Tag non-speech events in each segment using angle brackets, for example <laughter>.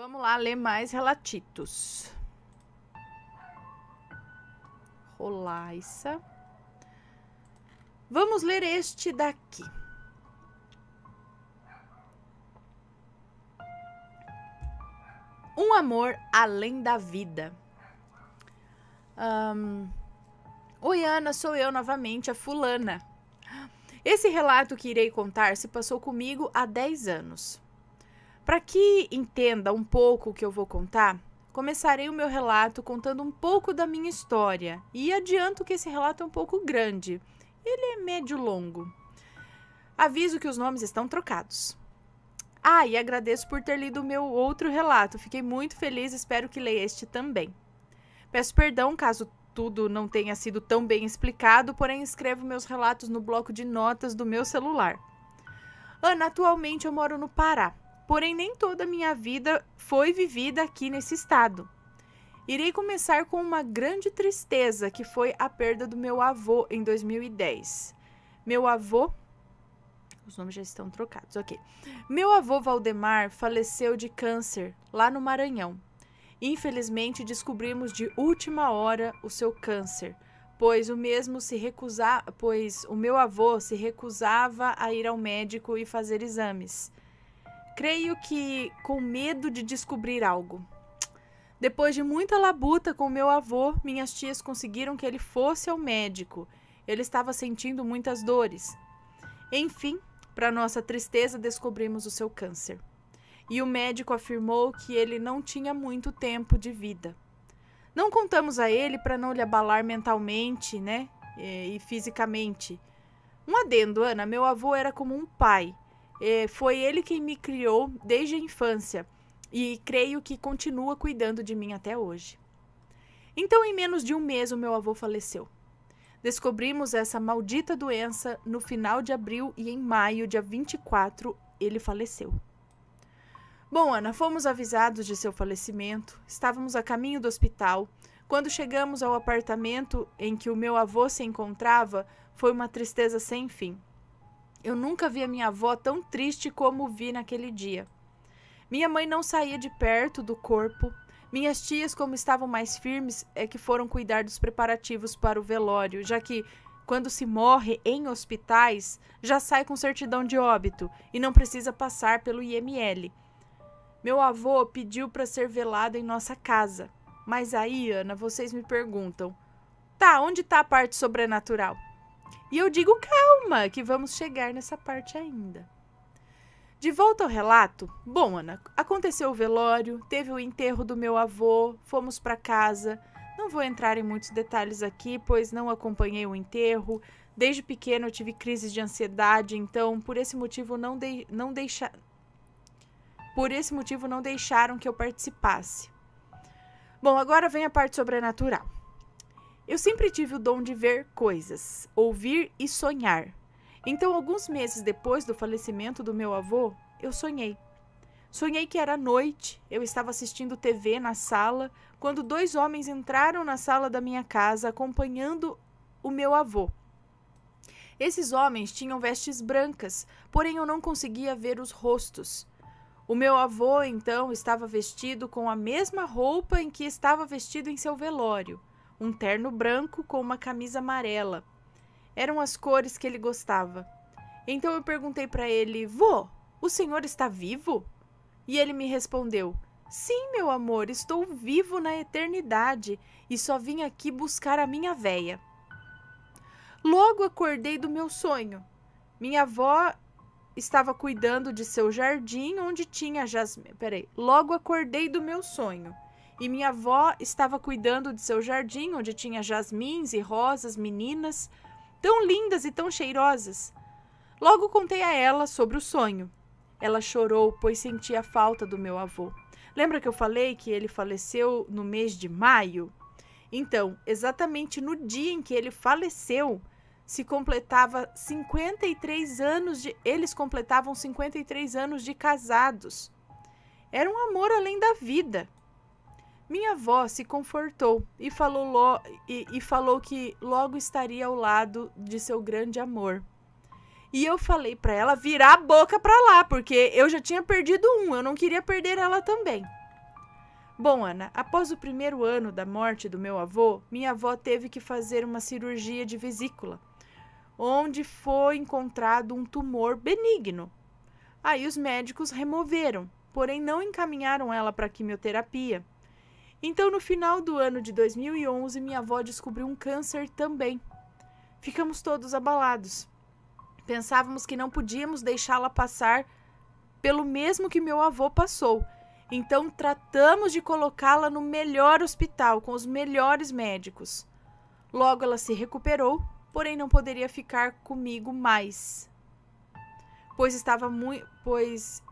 Vamos lá ler mais relatitos. Rolaissa. Vamos ler este daqui. Um amor além da vida. Um, Oi, Ana, sou eu novamente, a fulana. Esse relato que irei contar se passou comigo há 10 anos. Para que entenda um pouco o que eu vou contar, começarei o meu relato contando um pouco da minha história e adianto que esse relato é um pouco grande. Ele é médio longo. Aviso que os nomes estão trocados. Ah, e agradeço por ter lido o meu outro relato. Fiquei muito feliz, espero que leia este também. Peço perdão caso tudo não tenha sido tão bem explicado, porém escrevo meus relatos no bloco de notas do meu celular. Ana, atualmente eu moro no Pará, porém nem toda a minha vida foi vivida aqui nesse estado. Irei começar com uma grande tristeza, que foi a perda do meu avô em 2010. Meu avô. Os nomes já estão trocados, ok. Meu avô Valdemar faleceu de câncer lá no Maranhão. Infelizmente, descobrimos de última hora o seu câncer, pois o mesmo se recusava, pois o meu avô se recusava a ir ao médico e fazer exames. Creio que com medo de descobrir algo. Depois de muita labuta com meu avô, minhas tias conseguiram que ele fosse ao médico. Ele estava sentindo muitas dores. Enfim, para nossa tristeza, descobrimos o seu câncer e o médico afirmou que ele não tinha muito tempo de vida. Não contamos a ele para não lhe abalar mentalmente, né? E, e, fisicamente. Um adendo, Ana, meu avô era como um pai. E foi ele quem me criou desde a infância e creio que continua cuidando de mim até hoje. Então, em menos de um mês, o meu avô faleceu. Descobrimos essa maldita doença no final de abril e em maio, dia 24, ele faleceu. Bom, Ana, fomos avisados de seu falecimento. Estávamos a caminho do hospital. Quando chegamos ao apartamento em que o meu avô se encontrava, foi uma tristeza sem fim. Eu nunca vi a minha avó tão triste como vi naquele dia. Minha mãe não saía de perto do corpo. Minhas tias, como estavam mais firmes, é que foram cuidar dos preparativos para o velório, já que quando se morre em hospitais, já sai com certidão de óbito e não precisa passar pelo IML. Meu avô pediu para ser velado em nossa casa. Mas aí, Ana, vocês me perguntam: tá, onde tá a parte sobrenatural? E eu digo: calma, que vamos chegar nessa parte ainda. De volta ao relato, bom, Ana, aconteceu o velório, teve o enterro do meu avô, fomos para casa. Não vou entrar em muitos detalhes aqui, pois não acompanhei o enterro. Desde pequeno eu tive crises de ansiedade, então por esse motivo não, dei, não, deixa, por esse motivo, não deixaram que eu participasse. Bom, agora vem a parte sobrenatural. Eu sempre tive o dom de ver coisas, ouvir e sonhar. Então, alguns meses depois do falecimento do meu avô, eu sonhei. Sonhei que era noite, eu estava assistindo TV na sala, quando dois homens entraram na sala da minha casa acompanhando o meu avô. Esses homens tinham vestes brancas, porém eu não conseguia ver os rostos. O meu avô, então, estava vestido com a mesma roupa em que estava vestido em seu velório, um terno branco com uma camisa amarela. Eram as cores que ele gostava. Então eu perguntei para ele: Vô, o senhor está vivo? E ele me respondeu: Sim, meu amor, estou vivo na eternidade e só vim aqui buscar a minha véia. Logo acordei do meu sonho. Minha avó estava cuidando de seu jardim onde tinha jasmim. Peraí. Logo acordei do meu sonho. E minha avó estava cuidando de seu jardim onde tinha jasmins e rosas meninas, tão lindas e tão cheirosas. Logo contei a ela sobre o sonho. Ela chorou, pois sentia falta do meu avô. Lembra que eu falei que ele faleceu no mês de maio? Então, exatamente no dia em que ele faleceu, se completava 53 anos de. Eles completavam 53 anos de casados. Era um amor além da vida. Minha avó se confortou e falou, lo, e, e falou que logo estaria ao lado de seu grande amor. E eu falei para ela virar a boca para lá, porque eu já tinha perdido um, eu não queria perder ela também. Bom, Ana, após o primeiro ano da morte do meu avô, minha avó teve que fazer uma cirurgia de vesícula, onde foi encontrado um tumor benigno. Aí os médicos removeram, porém não encaminharam ela para quimioterapia. Então, no final do ano de 2011, minha avó descobriu um câncer também. Ficamos todos abalados. Pensávamos que não podíamos deixá-la passar pelo mesmo que meu avô passou. Então tratamos de colocá-la no melhor hospital, com os melhores médicos. Logo ela se recuperou, porém não poderia ficar comigo mais. Pois estava muito, pois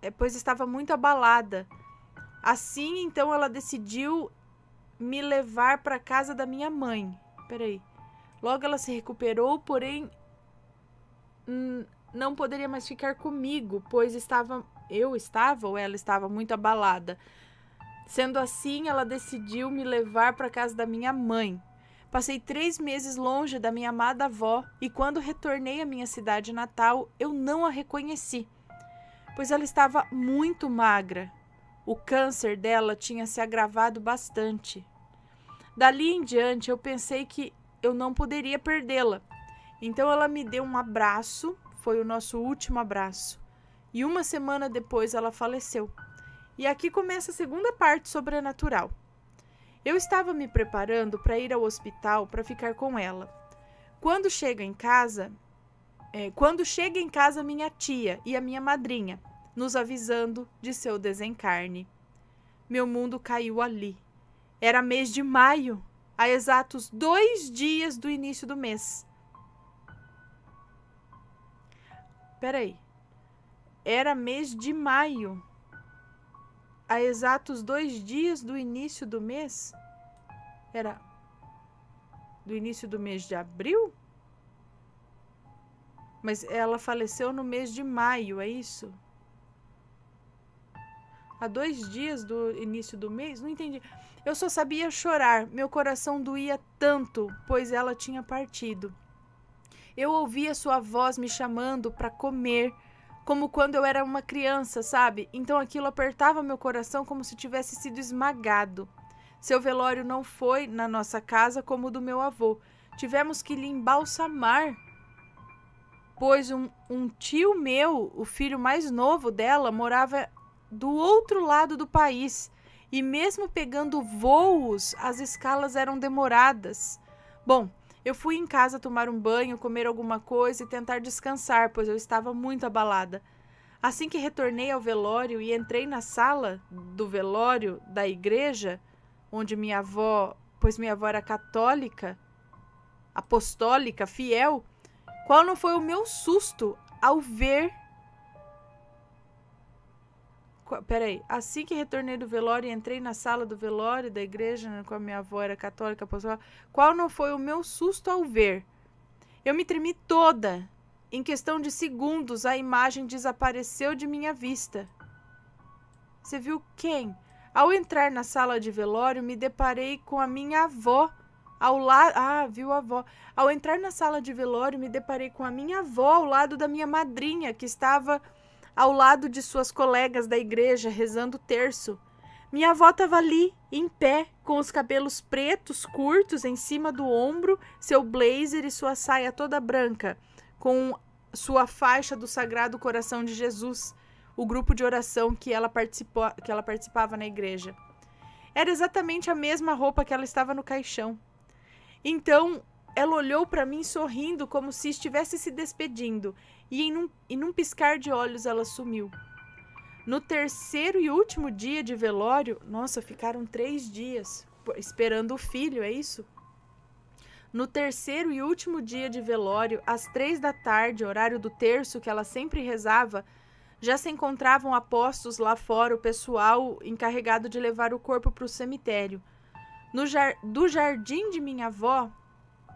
é, pois estava muito abalada. Assim, então ela decidiu me levar para casa da minha mãe. Peraí. Logo ela se recuperou, porém não poderia mais ficar comigo, pois estava eu estava ou ela estava muito abalada. Sendo assim, ela decidiu me levar para casa da minha mãe. Passei três meses longe da minha amada avó e quando retornei à minha cidade natal, eu não a reconheci, pois ela estava muito magra. O câncer dela tinha se agravado bastante. Dali em diante, eu pensei que eu não poderia perdê-la. Então ela me deu um abraço, foi o nosso último abraço. E uma semana depois ela faleceu. E aqui começa a segunda parte sobrenatural. Eu estava me preparando para ir ao hospital para ficar com ela. Quando chega em casa, é, quando chega em casa minha tia e a minha madrinha, nos avisando de seu desencarne. Meu mundo caiu ali. Era mês de maio a exatos dois dias do início do mês. Peraí. Era mês de maio. A exatos dois dias do início do mês? Era do início do mês de abril? Mas ela faleceu no mês de maio, é isso? Há dois dias do início do mês? Não entendi. Eu só sabia chorar, meu coração doía tanto, pois ela tinha partido. Eu ouvia sua voz me chamando para comer, como quando eu era uma criança, sabe? Então aquilo apertava meu coração como se tivesse sido esmagado. Seu velório não foi na nossa casa como o do meu avô. Tivemos que lhe embalsamar, pois um, um tio meu, o filho mais novo dela, morava do outro lado do país e mesmo pegando voos, as escalas eram demoradas. Bom, eu fui em casa tomar um banho, comer alguma coisa e tentar descansar, pois eu estava muito abalada. Assim que retornei ao velório e entrei na sala do velório da igreja, onde minha avó, pois minha avó era católica, apostólica, fiel, qual não foi o meu susto ao ver Peraí, assim que retornei do velório e entrei na sala do velório da igreja, né, com a minha avó era católica, apostólica, qual não foi o meu susto ao ver? Eu me tremi toda. Em questão de segundos, a imagem desapareceu de minha vista. Você viu quem? Ao entrar na sala de velório, me deparei com a minha avó ao lado. Ah, viu a avó. Ao entrar na sala de velório, me deparei com a minha avó ao lado da minha madrinha, que estava ao lado de suas colegas da igreja rezando o terço. Minha avó estava ali, em pé, com os cabelos pretos curtos em cima do ombro, seu blazer e sua saia toda branca, com sua faixa do Sagrado Coração de Jesus, o grupo de oração que ela, participou, que ela participava na igreja. Era exatamente a mesma roupa que ela estava no caixão. Então, ela olhou para mim sorrindo, como se estivesse se despedindo, e em um, em um piscar de olhos ela sumiu. No terceiro e último dia de velório, nossa, ficaram três dias esperando o filho, é isso? No terceiro e último dia de velório, às três da tarde, horário do terço que ela sempre rezava, já se encontravam apostos lá fora o pessoal encarregado de levar o corpo para o cemitério. No jar do jardim de minha avó,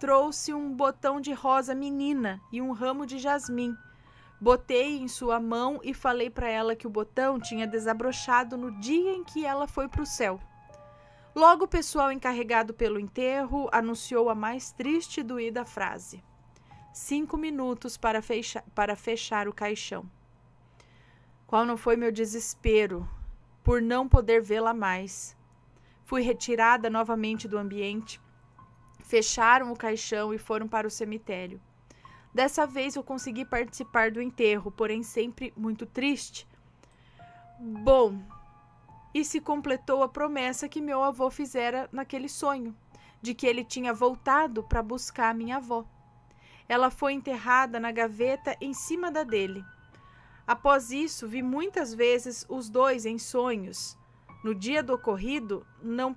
trouxe um botão de rosa menina e um ramo de jasmim. Botei em sua mão e falei para ela que o botão tinha desabrochado no dia em que ela foi para o céu. Logo, o pessoal encarregado pelo enterro anunciou a mais triste e doída frase: Cinco minutos para, fecha para fechar o caixão. Qual não foi meu desespero por não poder vê-la mais. Fui retirada novamente do ambiente. Fecharam o caixão e foram para o cemitério. Dessa vez eu consegui participar do enterro, porém sempre muito triste. Bom, e se completou a promessa que meu avô fizera naquele sonho, de que ele tinha voltado para buscar minha avó. Ela foi enterrada na gaveta em cima da dele. Após isso, vi muitas vezes os dois em sonhos. No dia do ocorrido, não,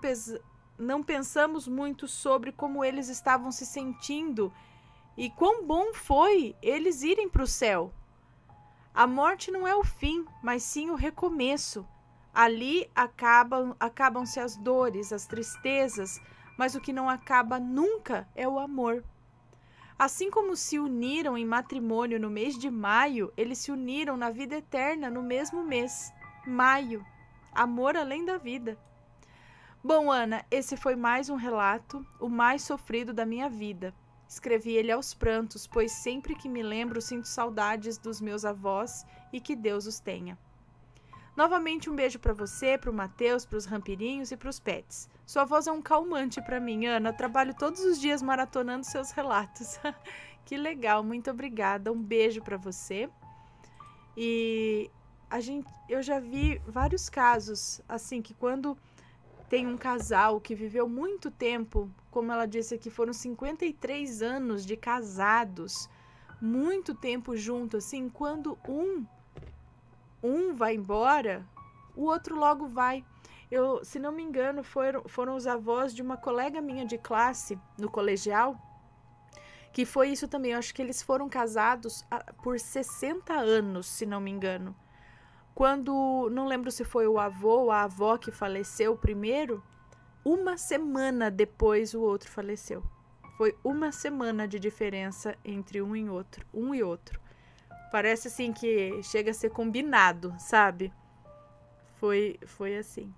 não pensamos muito sobre como eles estavam se sentindo e quão bom foi eles irem para o céu. A morte não é o fim, mas sim o recomeço. Ali acabam acabam-se as dores, as tristezas, mas o que não acaba nunca é o amor. Assim como se uniram em matrimônio no mês de maio, eles se uniram na vida eterna no mesmo mês, maio. Amor além da vida. Bom, Ana, esse foi mais um relato, o mais sofrido da minha vida. Escrevi ele aos prantos, pois sempre que me lembro sinto saudades dos meus avós e que Deus os tenha. Novamente um beijo para você, para o Matheus, para os rampirinhos e para os pets. Sua voz é um calmante para mim, Ana. Trabalho todos os dias maratonando seus relatos. <laughs> que legal, muito obrigada. Um beijo para você. E a gente, eu já vi vários casos assim que quando tem um casal que viveu muito tempo, como ela disse aqui, foram 53 anos de casados, muito tempo junto, assim, quando um um vai embora, o outro logo vai. Eu, se não me engano, foram, foram os avós de uma colega minha de classe no colegial, que foi isso também. Eu acho que eles foram casados por 60 anos, se não me engano. Quando, não lembro se foi o avô ou a avó que faleceu primeiro, uma semana depois o outro faleceu. Foi uma semana de diferença entre um e outro, um e outro. Parece assim que chega a ser combinado, sabe? Foi, foi assim.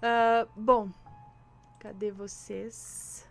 Uh, bom, cadê vocês?